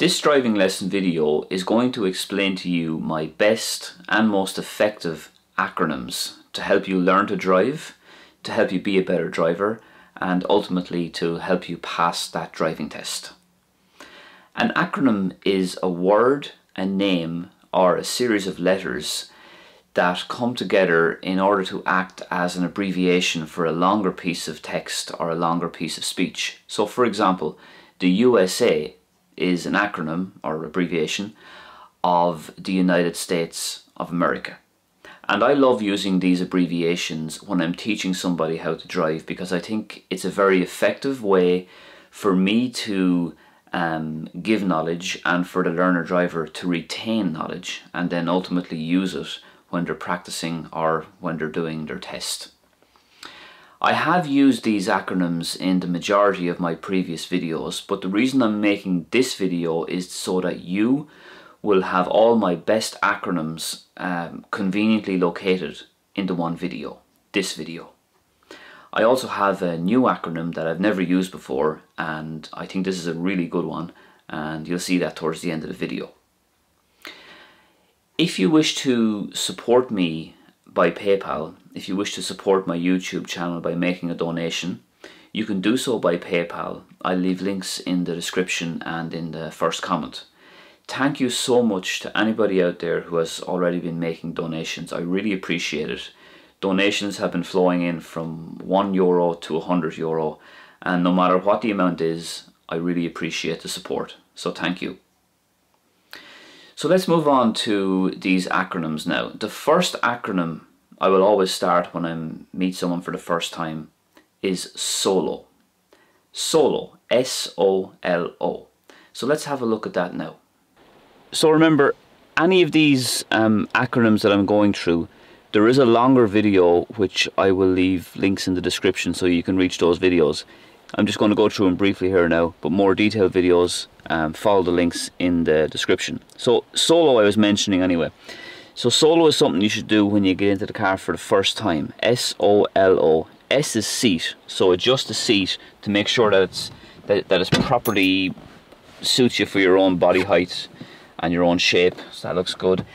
This driving lesson video is going to explain to you my best and most effective acronyms to help you learn to drive, to help you be a better driver, and ultimately to help you pass that driving test. An acronym is a word, a name, or a series of letters that come together in order to act as an abbreviation for a longer piece of text or a longer piece of speech. So for example, the USA is an acronym or abbreviation of the United States of America. And I love using these abbreviations when I'm teaching somebody how to drive because I think it's a very effective way for me to um, give knowledge and for the learner driver to retain knowledge and then ultimately use it when they're practicing or when they're doing their test. I have used these acronyms in the majority of my previous videos, but the reason I'm making this video is so that you will have all my best acronyms um, conveniently located into one video, this video. I also have a new acronym that I've never used before and I think this is a really good one and you'll see that towards the end of the video. If you wish to support me by PayPal, if you wish to support my YouTube channel by making a donation, you can do so by PayPal. I'll leave links in the description and in the first comment. Thank you so much to anybody out there who has already been making donations. I really appreciate it. Donations have been flowing in from 1 euro to 100 euro and no matter what the amount is, I really appreciate the support. So thank you. So let's move on to these acronyms now. The first acronym I will always start when I meet someone for the first time is SOLO. SOLO, S-O-L-O. So let's have a look at that now. So remember, any of these um, acronyms that I'm going through, there is a longer video which I will leave links in the description so you can reach those videos. I'm just going to go through them briefly here now, but more detailed videos, um, follow the links in the description. So solo I was mentioning anyway. So solo is something you should do when you get into the car for the first time. S-O-L-O. S is seat, so adjust the seat to make sure that it's that, that it's properly suits you for your own body height and your own shape. So that looks good.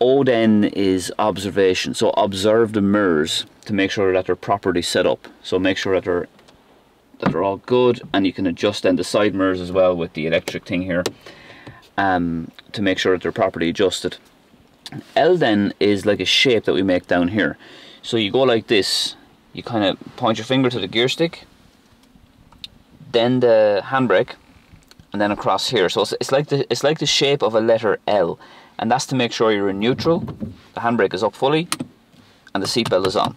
O then is observation, so observe the mirrors to make sure that they're properly set up. So make sure that they're that they're all good, and you can adjust then the side mirrors as well with the electric thing here um, to make sure that they're properly adjusted. L then is like a shape that we make down here. So you go like this, you kind of point your finger to the gear stick, then the handbrake, and then across here. So it's, it's like the it's like the shape of a letter L, and that's to make sure you're in neutral. The handbrake is up fully, and the seatbelt is on.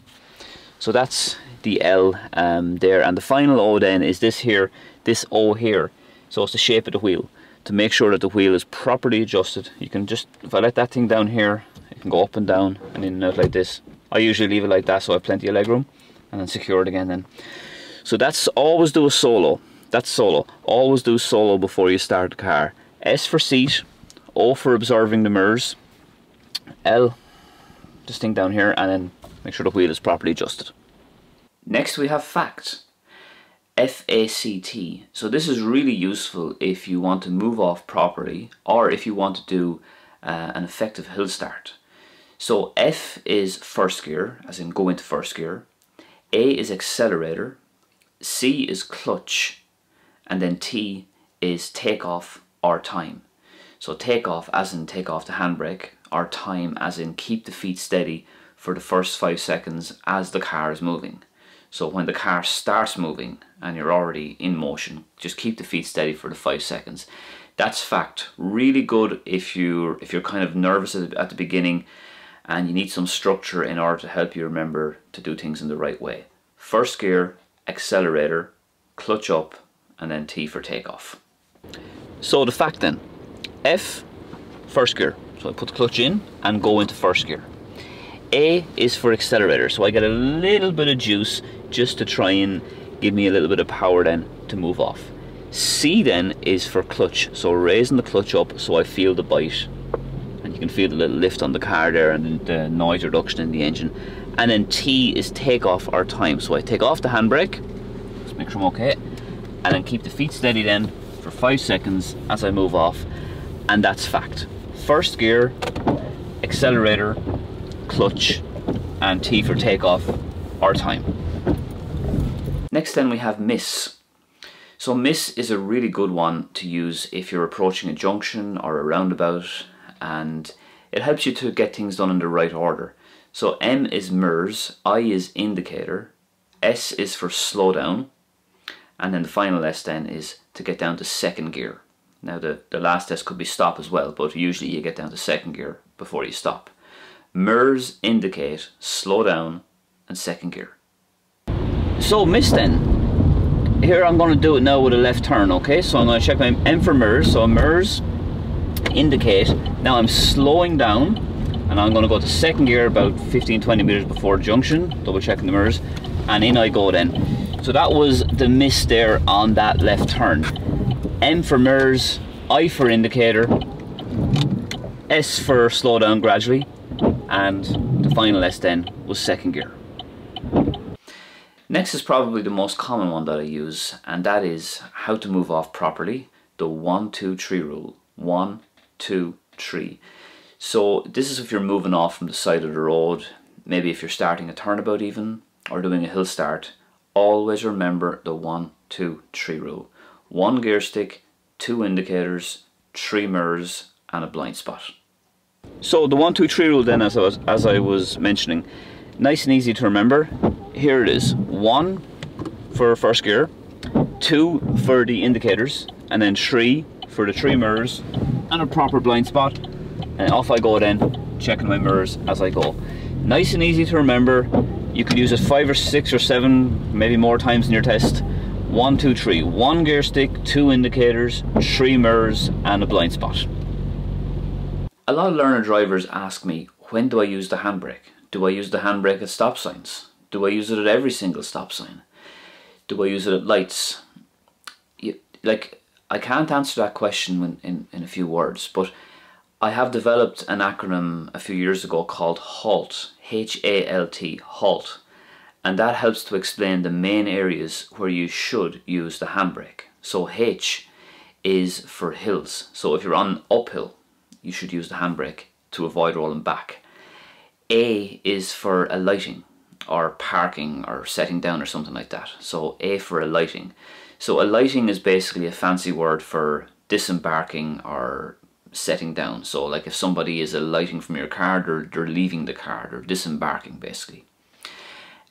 So that's the L um, there, and the final O then is this here, this O here. So it's the shape of the wheel to make sure that the wheel is properly adjusted. You can just, if I let that thing down here, it can go up and down and in and out like this. I usually leave it like that so I have plenty of leg room and then secure it again then. So that's always do a solo. That's solo. Always do solo before you start the car. S for seat, O for observing the mirrors, L, this thing down here, and then make sure the wheel is properly adjusted. Next we have fact. F-A-C-T. So this is really useful if you want to move off properly or if you want to do uh, an effective hill start. So F is first gear, as in go into first gear. A is accelerator. C is clutch. And then T is take off or time. So take off as in take off the handbrake or time as in keep the feet steady for the first five seconds as the car is moving. So when the car starts moving and you're already in motion, just keep the feet steady for the five seconds. That's fact. Really good if you're if you're kind of nervous at the beginning and you need some structure in order to help you remember to do things in the right way. First gear, accelerator, clutch up, and then T for takeoff. So the fact then, F, first gear. So I put the clutch in and go into first gear. A is for accelerator, so I get a little bit of juice just to try and give me a little bit of power then to move off. C then is for clutch, so raising the clutch up so I feel the bite. And you can feel the little lift on the car there and the noise reduction in the engine. And then T is take off our time. So I take off the handbrake, just make sure I'm okay, and then keep the feet steady then for five seconds as I move off, and that's fact. First gear, accelerator, clutch, and T for takeoff or time. Next then we have miss. So miss is a really good one to use if you're approaching a junction or a roundabout and it helps you to get things done in the right order. So M is MERS, I is indicator, S is for slow down, and then the final S then is to get down to second gear. Now the, the last S could be stop as well, but usually you get down to second gear before you stop. MERS indicate, slow down, and second gear. So miss then. Here I'm going to do it now with a left turn, okay? So I'm going to check my M for mirrors. so mirrors indicate. Now I'm slowing down and I'm going to go to second gear about 15-20 meters before junction, double checking the mirrors, and in I go then. So that was the miss there on that left turn. M for mirrors, I for indicator, S for slow down gradually, and the final S then was second gear. Next is probably the most common one that I use, and that is how to move off properly, the one, two, three rule. One, two, three. So this is if you're moving off from the side of the road, maybe if you're starting a turnabout even, or doing a hill start, always remember the one, two, three rule. One gear stick, two indicators, three mirrors, and a blind spot. So the one, two, three rule then, as I was, as I was mentioning, nice and easy to remember. Here it is. One for first gear, two for the indicators, and then three for the three mirrors, and a proper blind spot and off I go then, checking my mirrors as I go. Nice and easy to remember. You could use it five or six or seven, maybe more times in your test. One, two, three. One gear stick, two indicators, three mirrors, and a blind spot. A lot of learner drivers ask me, when do I use the handbrake? Do I use the handbrake at stop signs? Do I use it at every single stop sign? Do I use it at lights? You, like, I can't answer that question in, in, a few words, but I have developed an acronym a few years ago called HALT, H-A-L-T, HALT, and that helps to explain the main areas where you should use the handbrake. So H is for hills, so if you're on uphill, you should use the handbrake to avoid rolling back. A is for alighting or parking or setting down or something like that. So A for alighting. So alighting is basically a fancy word for disembarking or setting down. So like if somebody is alighting from your car, they're, they're leaving the car, they're disembarking basically.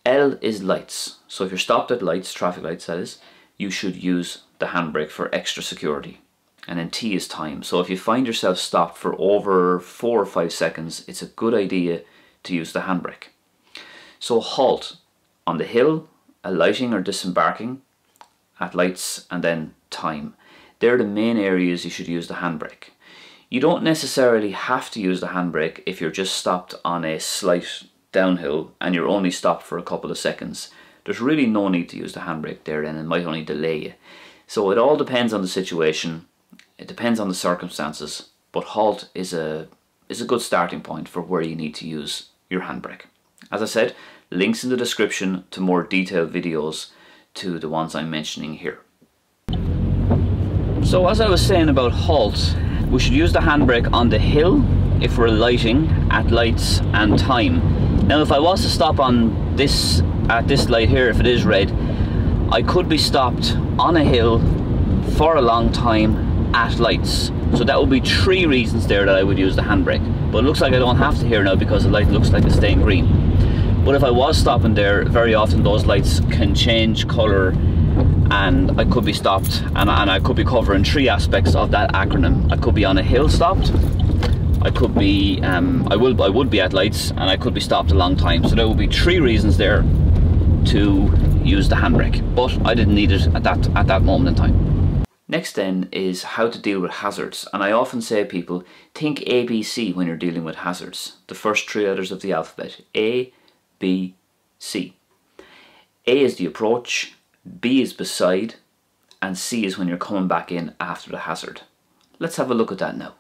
L is lights. So if you're stopped at lights, traffic lights that is, you should use the handbrake for extra security. And then T is time. So if you find yourself stopped for over four or five seconds, it's a good idea to use the handbrake. So halt on the hill, alighting or disembarking, at lights, and then time. They're the main areas you should use the handbrake. You don't necessarily have to use the handbrake if you're just stopped on a slight downhill and you're only stopped for a couple of seconds. There's really no need to use the handbrake there and it might only delay you. So it all depends on the situation, it depends on the circumstances, but halt is a, is a good starting point for where you need to use your handbrake. As I said, links in the description to more detailed videos to the ones I'm mentioning here. So as I was saying about halt, we should use the handbrake on the hill if we're lighting at lights and time. Now if I was to stop on this at this light here, if it is red, I could be stopped on a hill for a long time at lights. So that would be three reasons there that I would use the handbrake. But it looks like I don't have to here now because the light looks like it's staying green. But if I was stopping there, very often those lights can change colour and I could be stopped and, and I could be covering three aspects of that acronym. I could be on a hill stopped, I could be, um, I will, I would be at lights and I could be stopped a long time. So there would be three reasons there to use the handbrake, but I didn't need it at that, at that moment in time. Next then is how to deal with hazards and I often say people think ABC when you're dealing with hazards. The first three letters of the alphabet A, B, C. A is the approach, B is beside, and C is when you're coming back in after the hazard. Let's have a look at that now.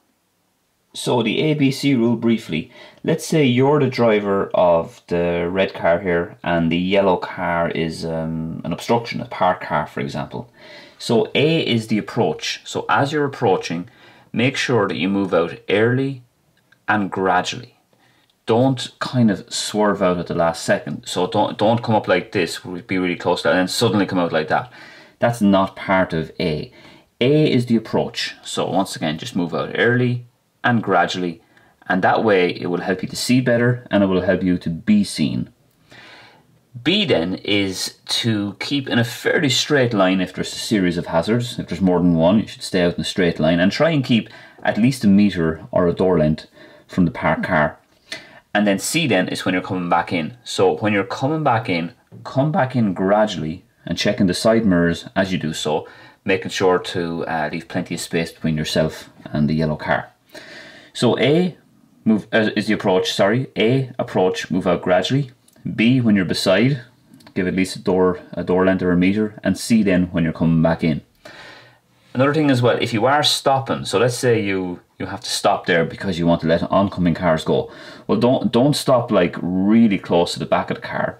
So the ABC rule briefly. Let's say you're the driver of the red car here and the yellow car is um, an obstruction, a parked car for example. So A is the approach. So as you're approaching, make sure that you move out early and gradually. Don't kind of swerve out at the last second. So don't don't come up like this, be really close to that, and then suddenly come out like that. That's not part of A. A is the approach. So once again, just move out early and gradually, and that way it will help you to see better and it will help you to be seen. B then is to keep in a fairly straight line if there's a series of hazards. If there's more than one, you should stay out in a straight line and try and keep at least a meter or a door length from the parked car. And then C then is when you're coming back in. So when you're coming back in, come back in gradually and checking the side mirrors as you do so, making sure to uh, leave plenty of space between yourself and the yellow car. So A move uh, is the approach. Sorry, A approach, move out gradually. B when you're beside, give at least a door a door length or a meter, and C then when you're coming back in. Another thing as well, if you are stopping, so let's say you you have to stop there because you want to let oncoming cars go. Well, don't don't stop like really close to the back of the car.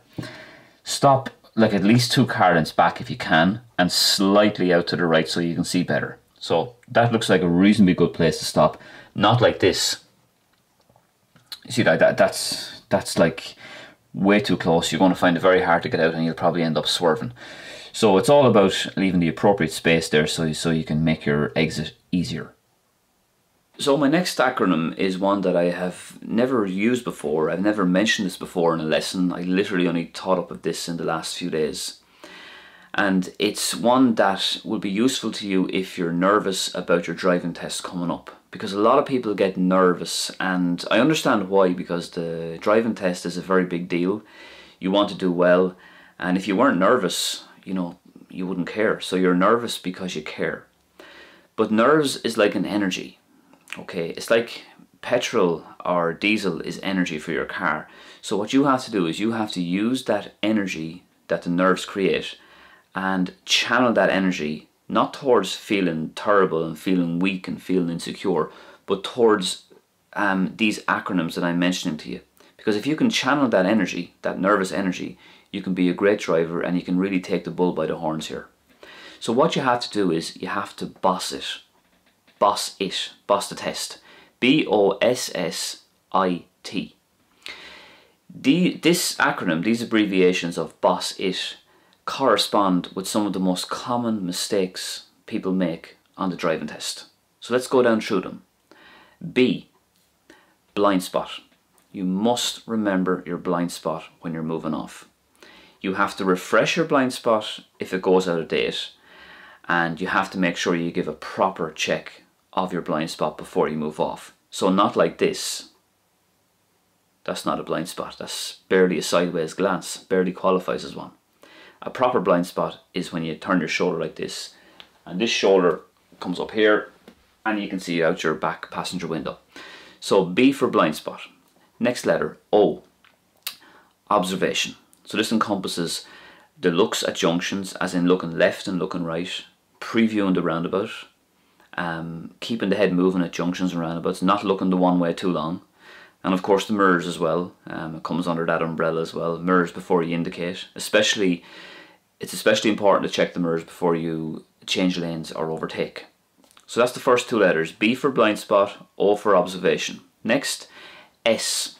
Stop like at least two car lengths back if you can, and slightly out to the right so you can see better. So that looks like a reasonably good place to stop. Not like this. You see that, that that's that's like way too close. You're going to find it very hard to get out, and you'll probably end up swerving. So it's all about leaving the appropriate space there so so you can make your exit easier. So my next acronym is one that I have never used before. I've never mentioned this before in a lesson. I literally only thought up of this in the last few days. And it's one that will be useful to you if you're nervous about your driving test coming up. Because a lot of people get nervous and I understand why because the driving test is a very big deal. You want to do well and if you weren't nervous, you know, you wouldn't care. So you're nervous because you care. But nerves is like an energy Okay, it's like petrol or diesel is energy for your car. So what you have to do is you have to use that energy that the nerves create and channel that energy not towards feeling terrible and feeling weak and feeling insecure, but towards um, these acronyms that I'm mentioning to you. Because if you can channel that energy, that nervous energy, you can be a great driver and you can really take the bull by the horns here. So what you have to do is you have to boss it boss it, boss the test. B O S S I T. This acronym, these abbreviations of boss it, correspond with some of the most common mistakes people make on the driving test. So let's go down through them. B, blind spot. You must remember your blind spot when you're moving off. You have to refresh your blind spot if it goes out of date and you have to make sure you give a proper check of your blind spot before you move off. So not like this. That's not a blind spot. That's barely a sideways glance. Barely qualifies as one. A proper blind spot is when you turn your shoulder like this and this shoulder comes up here and you can see out your back passenger window. So B for blind spot. Next letter, O. Observation. So this encompasses the looks at junctions, as in looking left and looking right, previewing the roundabout, um, keeping the head moving at junctions and roundabouts, not looking the one way too long, and of course the mirrors as well. Um, it comes under that umbrella as well. Mirrors before you indicate, especially it's especially important to check the mirrors before you change lanes or overtake. So that's the first two letters. B for blind spot, O for observation. Next, S.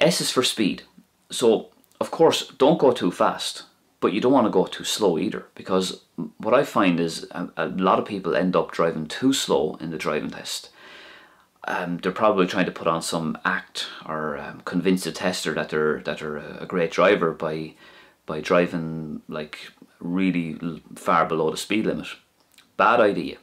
S is for speed. So of course, don't go too fast but you don't want to go too slow either because what I find is a, a lot of people end up driving too slow in the driving test. Um, they're probably trying to put on some act or um, convince the tester that they're that they're a great driver by by driving like really far below the speed limit. Bad idea.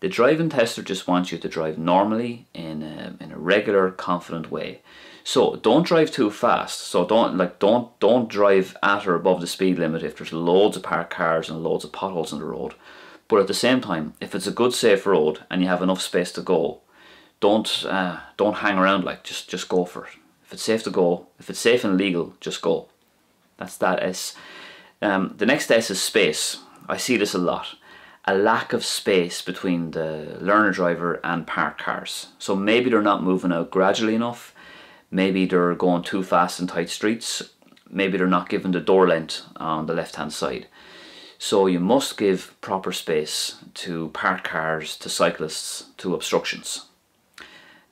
The driving tester just wants you to drive normally in a, in a regular, confident way. So don't drive too fast. So don't like don't don't drive at or above the speed limit if there's loads of parked cars and loads of potholes on the road. But at the same time, if it's a good safe road and you have enough space to go, don't uh, don't hang around like just just go for it. If it's safe to go, if it's safe and legal, just go. That's that S. Um, the next S is space. I see this a lot. A lack of space between the learner driver and parked cars. So maybe they're not moving out gradually enough maybe they're going too fast in tight streets, maybe they're not given the door length on the left hand side. So you must give proper space to parked cars, to cyclists, to obstructions.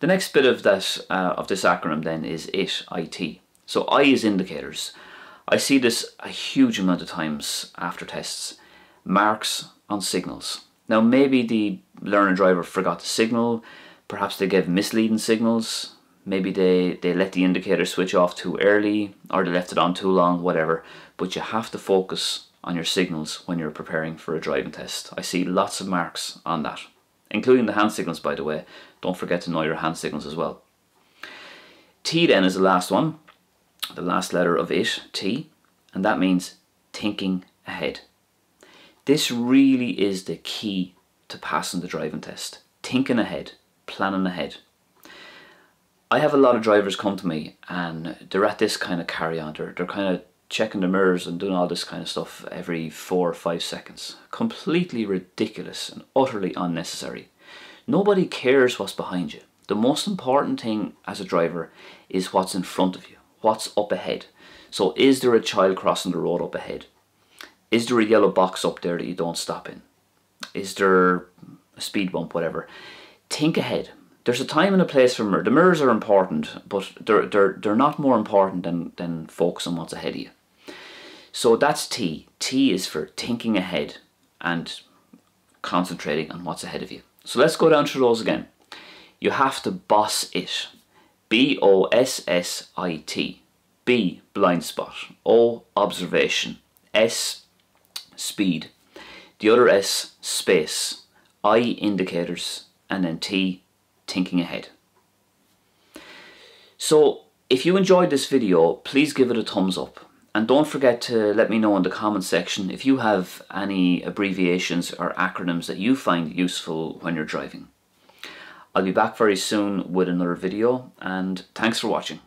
The next bit of that uh, of this acronym then is IT, IT. So I is indicators. I see this a huge amount of times after tests. Marks on signals. Now maybe the learner driver forgot to signal, perhaps they gave misleading signals, maybe they, they let the indicator switch off too early or they left it on too long, whatever. But you have to focus on your signals when you're preparing for a driving test. I see lots of marks on that, including the hand signals by the way. Don't forget to know your hand signals as well. T then is the last one, the last letter of it, T, and that means thinking ahead. This really is the key to passing the driving test. Thinking ahead, planning ahead. I have a lot of drivers come to me and they're at this kind of carry on. They're, they're kind of checking the mirrors and doing all this kind of stuff every four or five seconds. Completely ridiculous and utterly unnecessary. Nobody cares what's behind you. The most important thing as a driver is what's in front of you, what's up ahead. So is there a child crossing the road up ahead? Is there a yellow box up there that you don't stop in? Is there a speed bump, whatever? Think ahead. There's a time and a place for. The mirrors are important, but they're, they're, they're not more important than, than focus on what's ahead of you. So that's T. T is for thinking ahead and concentrating on what's ahead of you. So let's go down through those again. You have to boss it. B O S S I T. B blind spot. O observation. S speed. The other S space. I indicators and then T thinking ahead. So if you enjoyed this video please give it a thumbs up and don't forget to let me know in the comment section if you have any abbreviations or acronyms that you find useful when you're driving. I'll be back very soon with another video and thanks for watching.